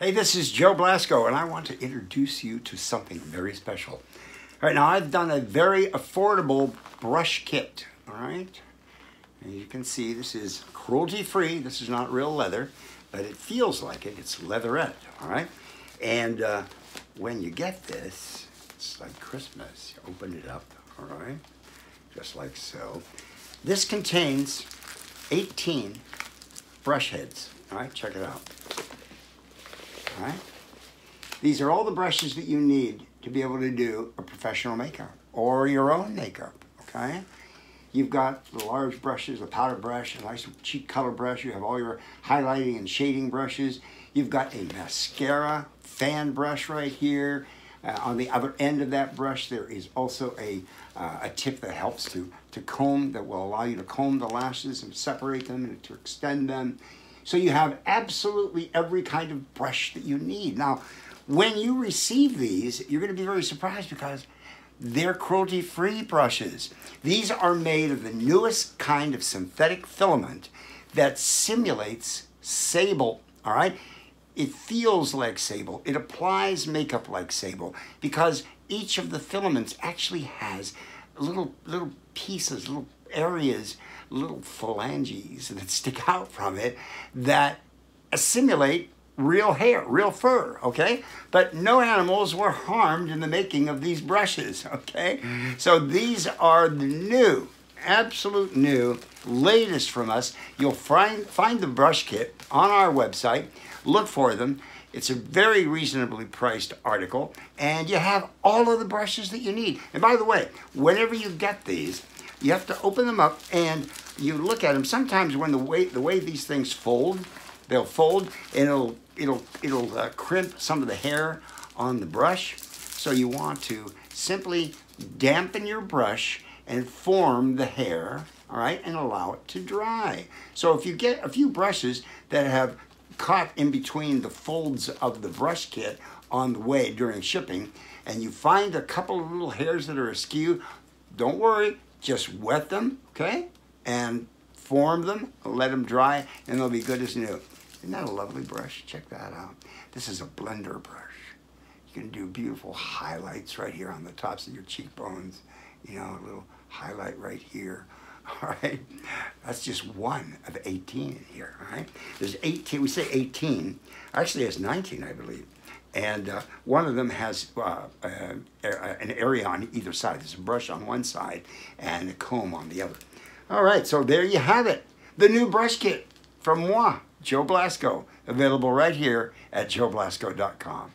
Hey, this is Joe Blasco, and I want to introduce you to something very special. All right, now I've done a very affordable brush kit, all right? And you can see this is cruelty-free. This is not real leather, but it feels like it. It's leatherette, all right? And uh, when you get this, it's like Christmas. You open it up, all right? Just like so. This contains 18 brush heads, all right? Check it out. Right? These are all the brushes that you need to be able to do a professional makeup or your own makeup, okay? You've got the large brushes, the powder brush, a nice cheek color brush. You have all your highlighting and shading brushes. You've got a mascara fan brush right here. Uh, on the other end of that brush, there is also a, uh, a tip that helps to, to comb, that will allow you to comb the lashes and separate them and to extend them. So you have absolutely every kind of brush that you need. Now, when you receive these, you're going to be very surprised because they're cruelty-free brushes. These are made of the newest kind of synthetic filament that simulates sable, all right? It feels like sable. It applies makeup like sable because each of the filaments actually has little little pieces, little areas little phalanges that stick out from it that assimilate real hair, real fur, okay? But no animals were harmed in the making of these brushes, okay? Mm-hmm. So these are the new, absolute new, latest from us. You'll find, find the brush kit on our website. Look for them. It's a very reasonably priced article, and you have all of the brushes that you need. And by the way, whenever you get these, you have to open them up and you look at them. Sometimes when the way the way these things fold, they'll fold and it'll it'll it'll uh, crimp some of the hair on the brush. So you want to simply dampen your brush and form the hair, all right, and allow it to dry. So if you get a few brushes that have caught in between the folds of the brush kit on the way during shipping, and you find a couple of little hairs that are askew, don't worry, just wet them, okay? And form them, let them dry, and they'll be good as new. Isn't that a lovely brush? Check that out. This is a blender brush. You can do beautiful highlights right here on the tops of your cheekbones. You know, a little highlight right here. All right, that's just one of 18 in here, all right? There's 18, we say 18, actually it's 19, I believe and uh, one of them has uh, uh, an area on either side. There's a brush on one side and a comb on the other. All right, so there you have it. The new brush kit from moi, Joe Blasco, available right here at joeblasco.com.